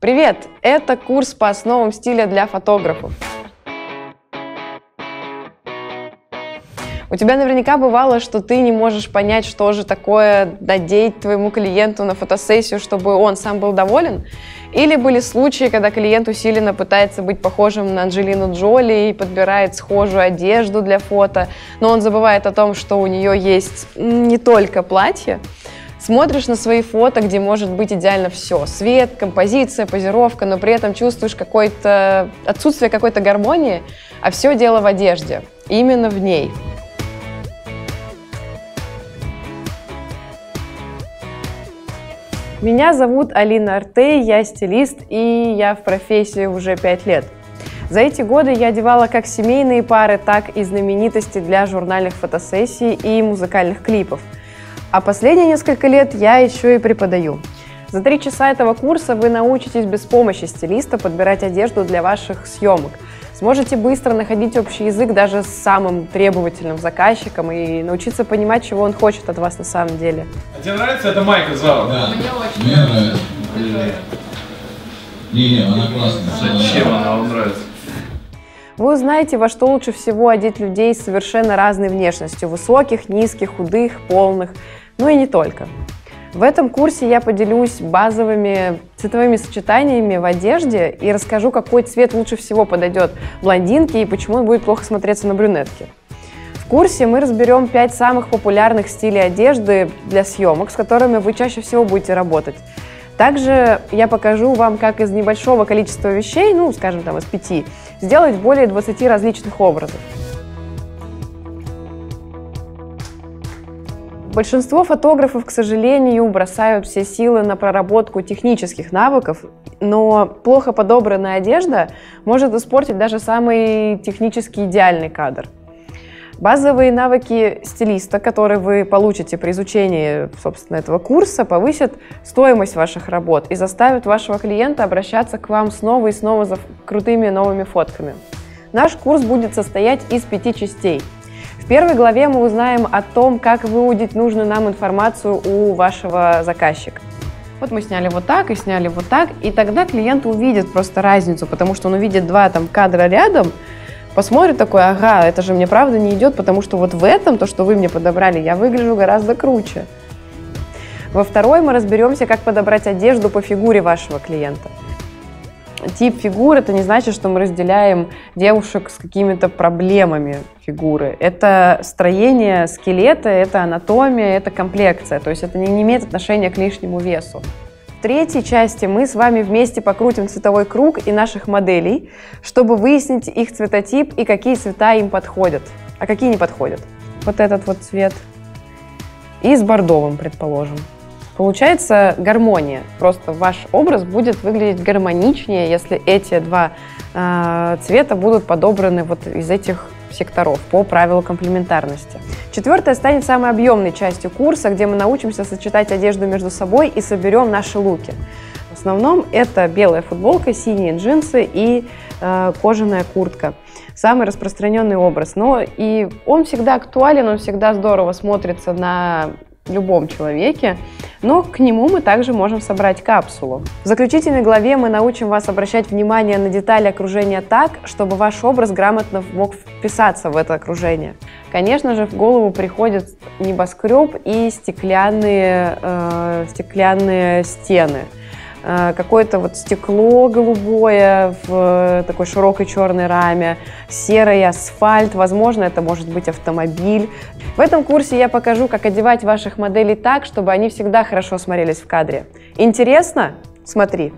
Привет! Это курс по основам стиля для фотографов. У тебя наверняка бывало, что ты не можешь понять, что же такое надеть твоему клиенту на фотосессию, чтобы он сам был доволен. Или были случаи, когда клиент усиленно пытается быть похожим на Анджелину Джоли и подбирает схожую одежду для фото, но он забывает о том, что у нее есть не только платье. Смотришь на свои фото, где может быть идеально все. Свет, композиция, позировка, но при этом чувствуешь какое-то отсутствие какой-то гармонии, а все дело в одежде. Именно в ней. Меня зовут Алина Артей, я стилист, и я в профессии уже пять лет. За эти годы я одевала как семейные пары, так и знаменитости для журнальных фотосессий и музыкальных клипов. А последние несколько лет я еще и преподаю. За три часа этого курса вы научитесь без помощи стилиста подбирать одежду для ваших съемок – Сможете быстро находить общий язык даже с самым требовательным заказчиком и научиться понимать, чего он хочет от вас на самом деле. А тебе нравится эта майка Зала? Да. Мне очень Мне нравится. Не-не, она классная. Зачем она вам нравится? Вы узнаете, во что лучше всего одеть людей с совершенно разной внешностью. Высоких, низких, худых, полных. Ну и не только. В этом курсе я поделюсь базовыми цветовыми сочетаниями в одежде и расскажу, какой цвет лучше всего подойдет блондинке и почему он будет плохо смотреться на брюнетке. В курсе мы разберем 5 самых популярных стилей одежды для съемок, с которыми вы чаще всего будете работать. Также я покажу вам, как из небольшого количества вещей, ну, скажем, там, из пяти, сделать более 20 различных образов. Большинство фотографов, к сожалению, бросают все силы на проработку технических навыков, но плохо подобранная одежда может испортить даже самый технически идеальный кадр. Базовые навыки стилиста, которые вы получите при изучении, собственно, этого курса, повысят стоимость ваших работ и заставят вашего клиента обращаться к вам снова и снова за крутыми новыми фотками. Наш курс будет состоять из пяти частей – в первой главе мы узнаем о том, как выудить нужную нам информацию у вашего заказчика. Вот мы сняли вот так и сняли вот так, и тогда клиент увидит просто разницу, потому что он увидит два там кадра рядом, посмотрит такой, ага, это же мне правда не идет, потому что вот в этом, то, что вы мне подобрали, я выгляжу гораздо круче. Во второй мы разберемся, как подобрать одежду по фигуре вашего клиента тип фигур это не значит, что мы разделяем девушек с какими-то проблемами фигуры. Это строение скелета, это анатомия, это комплекция. То есть это не имеет отношения к лишнему весу. В третьей части мы с вами вместе покрутим цветовой круг и наших моделей, чтобы выяснить их цветотип и какие цвета им подходят, а какие не подходят. Вот этот вот цвет. И с бордовым, предположим. Получается гармония. Просто ваш образ будет выглядеть гармоничнее, если эти два э, цвета будут подобраны вот из этих секторов по правилу комплементарности. Четвертое станет самой объемной частью курса, где мы научимся сочетать одежду между собой и соберем наши луки. В основном это белая футболка, синие джинсы и э, кожаная куртка. Самый распространенный образ. Но и он всегда актуален, он всегда здорово смотрится на любом человеке, но к нему мы также можем собрать капсулу. В заключительной главе мы научим вас обращать внимание на детали окружения так, чтобы ваш образ грамотно мог вписаться в это окружение. Конечно же, в голову приходит небоскреб и стеклянные, э, стеклянные стены – какое-то вот стекло голубое в такой широкой черной раме, серый асфальт, возможно, это может быть автомобиль. В этом курсе я покажу, как одевать ваших моделей так, чтобы они всегда хорошо смотрелись в кадре. Интересно? Смотри.